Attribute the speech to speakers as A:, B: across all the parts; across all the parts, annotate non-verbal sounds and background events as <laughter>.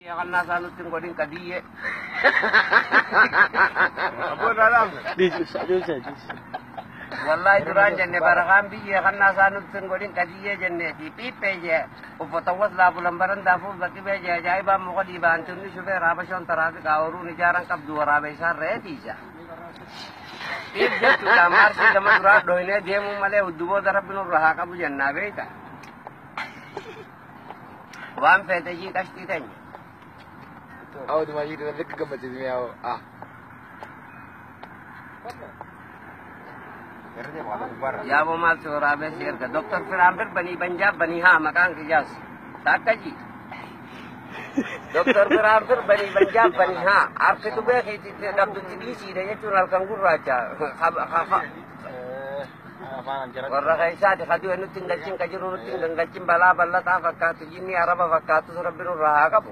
A: Akan nasa nutin ko din kadiye. Lang.
B: Jus, jus, jus.
A: Wallahi duran jenne barakan biye kan nasa nutin ko din kadiye jenne di pipe je. Upotawas la bulan baran dafu baki be je jai ba mo ko di bantu ni sube raba shon tarafi ka oru ni jarang kap dua rabe sa re di ja. Tip je tu damar si dama dura doine je mu male uddubo darabinu raha ka bu janna be ta. Wan fete ji kashti tanya.
C: Ako di makikita na lik gamat din niya ako. Ah.
A: Ya वो माल चोरा में शेर का डॉक्टर फिर आम फिर बनी पंजाब बनी हाँ मकान की जस साका जी डॉक्टर फिर आम फिर बनी पंजाब बनी हाँ आपसे तो बे खी थी डब तो चिली सी रही है चुनाल कंगुर राजा खब खब warra kaisaati kaduu nu tingalchin ka jiru nu tingalchin balaa bal'ataa fakkaatu jinni araba fakkaatu rabbi nurraa haa qabu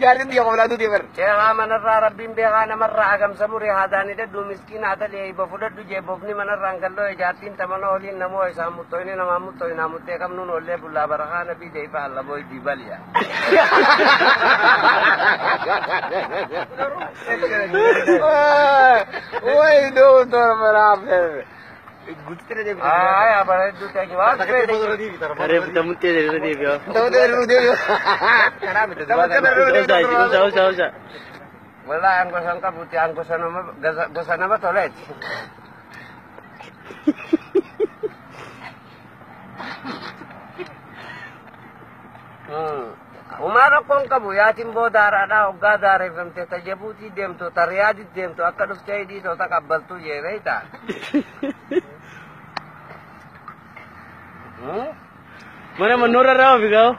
A: جارين دي اولادو دي بر چرا من را ربين بيغان مر اگم سموري هاداني ده دو مسكين عدل اي بفودد
C: جي بوفني من رنگلو جاتين تمنو هلي نمو
A: اسام توين نما مو توين نمو
B: كم نون له بلا برها نبي
C: دي با الله بو
A: دي
B: باليا وای دو تور
A: Wala ang gosang kabuti, ang gosa nama gosa- gosa nama tolet. Hmm. Umara kong kabuyaatiin boodaaraadhaa hoggaa daareeffamte ta jabuutii deemtu ta riyaadit deemtu akka dhuftee dhiitoo ta qabbaltuu jee beeyta. Hmm?
B: Mana menurut apa kau?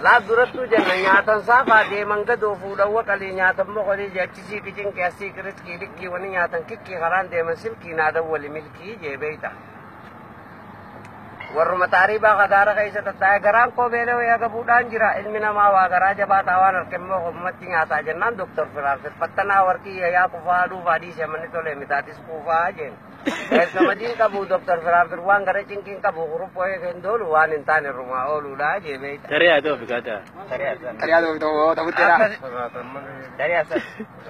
A: لا درست جنا نياتن صافا دي منك دو فودا وكالي نياتن مغلي جاتشي شي كيجن كاسي كرت كي لكي وني نياتن كيكي غران دي من سلكي نادا ولي ملكي جي بيتا Warruma taarii baa kadaara keessa tattaa'e garaan koo beelee wayyaa gabuudhaan jira ilmi namaa waa garaa jabaataa waan harkemmoo hommatti nyaataa jennaan doktor Firaafir fattanaa warqii yayyaa kufaa dhuufaa dhiisee manni tolee mitaatis kuufaa jeen. Ergamadiin qabu doktor Firaafir waan gara cinqiin qabu kuruphoo eegeen doolu waan hin taane rumaa ooluudha jee beeyta.
B: Tari atau bigata?
C: Kaya doon to, tapos tira.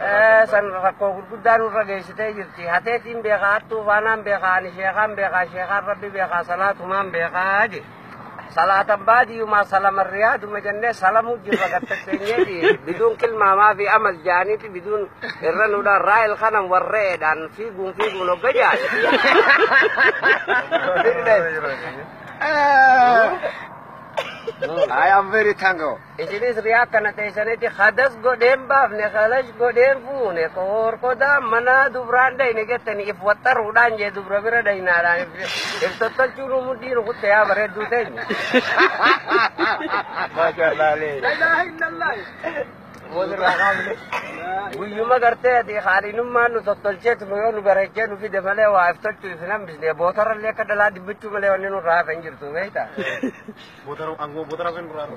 A: Eh, san rakkoo gurguddaa nurra geessitee jirti. Hateetiin beekaa, hattuu faanaan beekaa, ani sheekaan beekaa, sheekaan rabbi beekaa, salaatumaan beekaa je. Salaatan baadiyyumaa salama riyaaduma jennee salamuu jirra gattatteenyeeti. Biduun kilmaamaa fi amal jaaniiti biduun irra nudhaan raayil kanan warreedhaan fiiguun fiiguun hogga <laughs> jaani.
C: I am very thankful.
A: It is reakan ataysaneti khadas godem baf ne khalas godem fu ne kor koda mana dubran dai ne getani if watar udan je dubra bira dai na ran if tatal churu mudi ru kutte ya bare dute ni. <laughs> Ma sha Allah. La ilaha illallah. Guyyuma gartee ati haalinummaan nu tottolcheetu nu yoo nu bareechee nu fide malee waa if tolchuu if hin hambisne bootarallee akka dhalaa dibbachuu malee wanni nurraa hafan jirtu beektaa.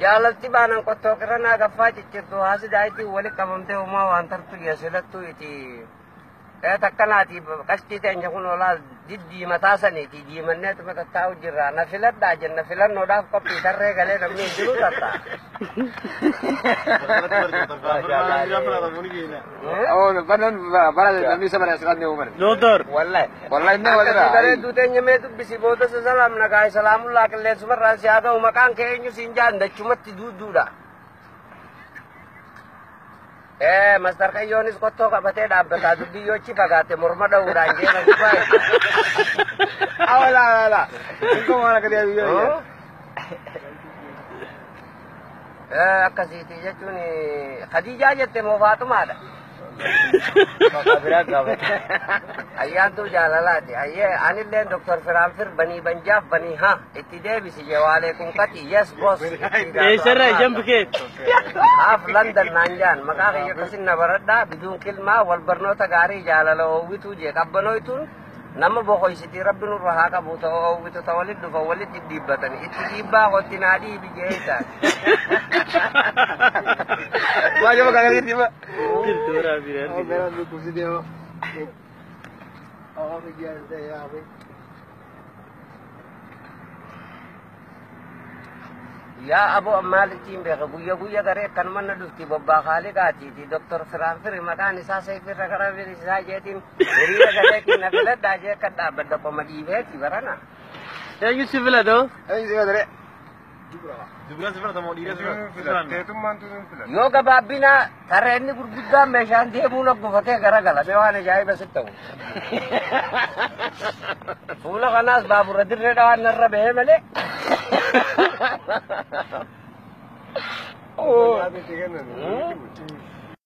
A: jaalatti baanan qottoo qirranaa gaffaa ciccirtu haasi daayitii wali qabamtee uumaa waan tartu yasilattu iti تكناتي قشتي تنجحون ولا جد دي متاسني تي دي منيت متتاو جرا. نفلت دا جن نفلت نودا قبي ترى
C: غلي نمني جلو تتا. <laughs> أو بنن بلد نمني سمر
B: اسقد
A: ني
C: عمر نودر
A: والله.
C: والله
A: إنه ولا ترى دو تنجمه تو بسي بوت سلام نكاي سلام الله كله سمر راس يا دو سينجان دچمت دو دودا masarqayyoon qottoo qabatee dhaabbataa dubbiyyochi fagaate morma dha'uudhaan jeena gubbaa
C: awala awala inko waan akka dhiyaa
A: biyyoon akkasiiti jechuun khadiijaa jette moo faaxumaadha ayyaantuu jaalalaati ayyee anilleen doktor firaanfir banii banjaaf banii ha itti deebisi jewaalee kun qati yes bos
B: sarah jam bikin.
A: haaf landan naan jaan maqaa kiyya akkasin na baradhaa biduun kilmaa wal barnoota gaarii jaalala oowwituu jee qabbanoytuun nama boqoysitii rabbi nurra haa qabu ta'o oowwitu ta walit dhufa walit dhidhiibbatani itti dhiibbaa kotti naa dhiibi jeetaa
C: Wajib Ako
B: argite.
C: meron lukusi din ako. Ako bigyan sa'yo ako.
A: yaa abo ammaalittiin beeka guyya guyya garee akkanumanna dhufti bobbaa kaaliqaatiiti doktor firaanfiri maqaan isaa seefirra gara isaa jeetiin hiriira galee kinna filadhaa jee akka dhaabbadda qoma dhiibeeti barana
B: Eenyu si filatu?
C: Ayun si Kadre.
D: Teetummaan tutuun filan.
A: yoo gabaabbina tarreenni gurguddaan meeshaan deemuu loggofatee garagala mee waan ajaa'ibas ta'u fuula kanaas baabura dirree dhawaan narra bahee malee
C: Oh.